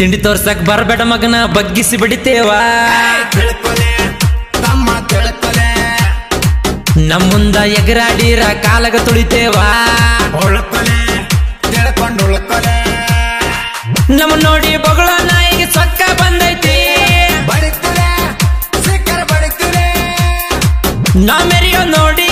ತಿಂಡಿ ತೋರ್ಸಕ್ ಬರ್ಬೇಡ ಮಗನ, ಬಗ್ಗಿಸಿ ಬಿಡಿತೇವಾ? ನಮ್ಮುಂದ ತಮ್ಮ ಎಗರಾಡಿರ, ಕಾಲಗ ತುಳಿತೇವಾ? ಉಳ್ಕೊಲೆ ನಮ್ಮ ನೋಡಿ ಬಗಳ ನಾಯಿಗೆ ಸೊಕ್ಕ ಬಂದೈತಿ. ನಾ ಮೆರಿಯೋ ನೋಡಿ